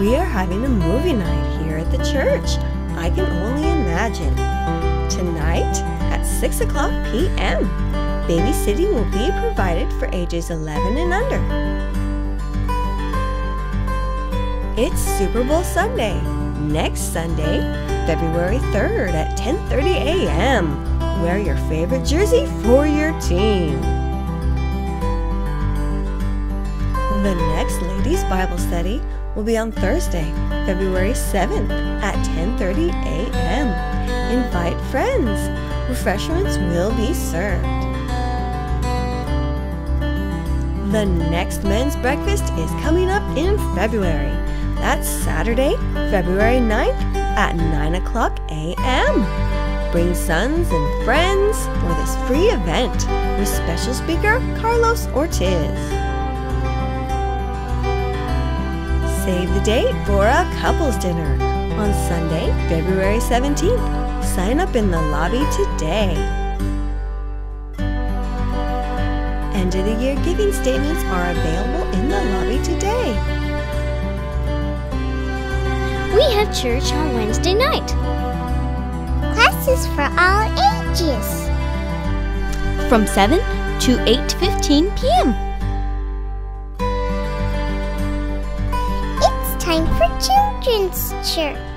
we are having a movie night here at the church. I can only imagine. Tonight at 6 o'clock p.m., babysitting will be provided for ages 11 and under. It's Super Bowl Sunday, next Sunday, February 3rd at 10:30 a.m. Wear your favorite jersey for your team. The next ladies Bible study will be on Thursday, February 7th at 10:30 a.m. Invite friends. Refreshments will be served. The next men's breakfast is coming up in February. That's Saturday, February 9th at 9 o'clock a.m. Bring sons and friends for this free event with special speaker Carlos Ortiz. Save the date for a couples dinner on Sunday, February 17th. Sign up in the lobby today. End of the year giving statements are available in the lobby today. We have church on Wednesday night. Classes for all ages. from 7 to 8:15 p.m. time for children's church.